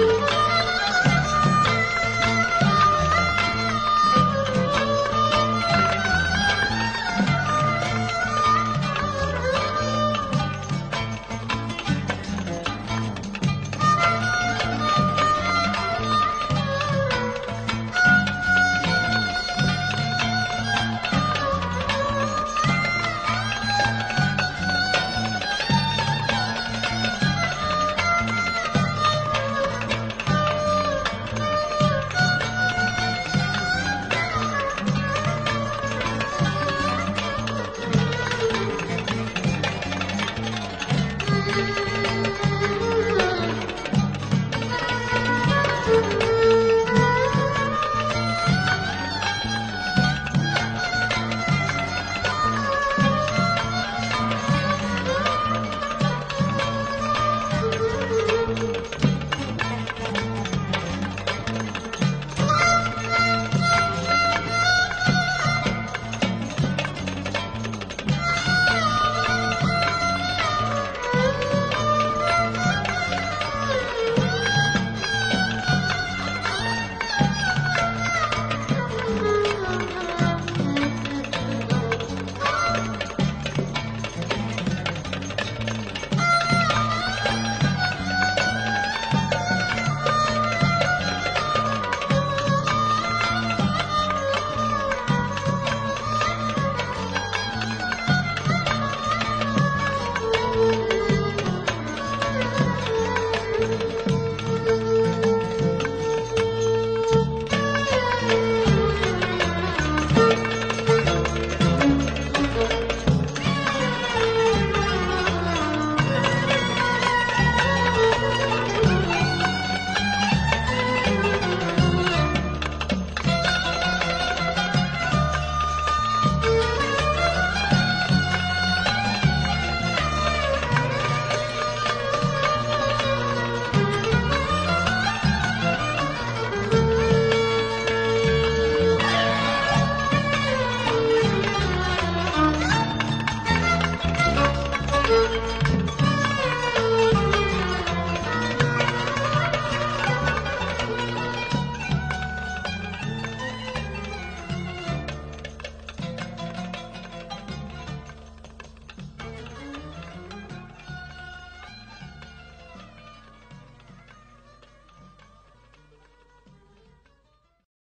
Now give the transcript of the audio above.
you.